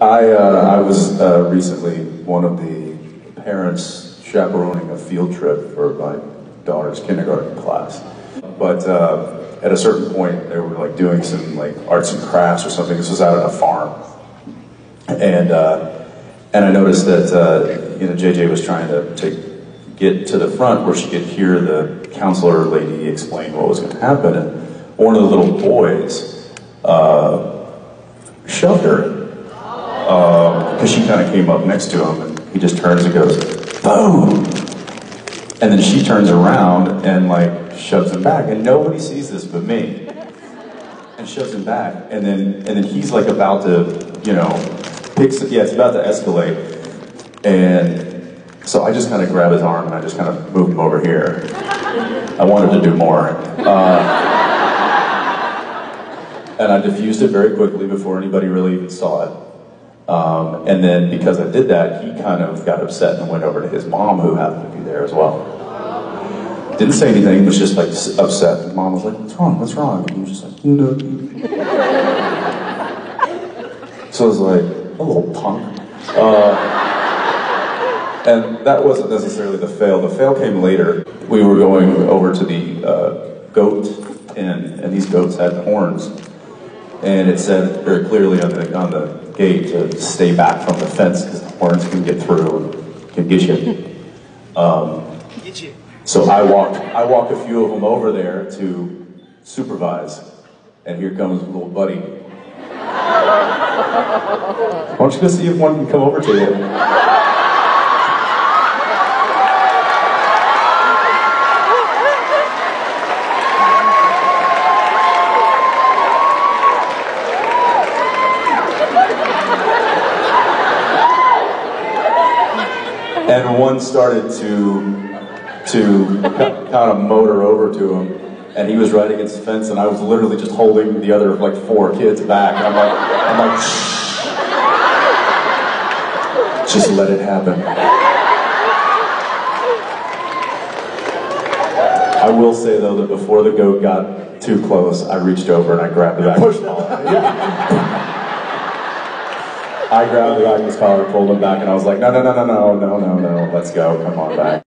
I, uh, I was uh, recently one of the parents chaperoning a field trip for my daughter's kindergarten class. But uh, at a certain point, they were like doing some like arts and crafts or something. This was out on a farm, and uh, and I noticed that uh, you know JJ was trying to take get to the front where she could hear the counselor lady explain what was going to happen, and one of the little boys uh, shoved her because she kind of came up next to him and he just turns and goes, boom! And then she turns around and like shoves him back and nobody sees this but me. And shoves him back and then and then he's like about to, you know, picks yeah, it's about to escalate. And so I just kind of grab his arm and I just kind of move him over here. I wanted to do more. Uh, and I diffused it very quickly before anybody really even saw it. Um, and then because I did that, he kind of got upset and went over to his mom, who happened to be there as well. Didn't say anything, was just like upset. And mom was like, "What's wrong? What's wrong?" And he was just like, "No." so I was like, "A little punk." Uh, and that wasn't necessarily the fail. The fail came later. We were going over to the uh, goat pen, and these goats had horns, and it said very clearly on the on the gate to stay back from the fence because the horns can get through and can get you. Um, Get you. so I walk, I walk a few of them over there to supervise, and here comes little buddy. Why don't you go see if one can come over to you? And one started to to kind of motor over to him, and he was right against the fence, and I was literally just holding the other like four kids back. And I'm like, I'm like, Shh. just let it happen. I will say though that before the goat got too close, I reached over and I grabbed the back. Pushed I grabbed the of collar, pulled him back, and I was like, no, no, no, no, no, no, no, no, let's go, come on back.